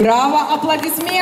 Браво, аплодисменты.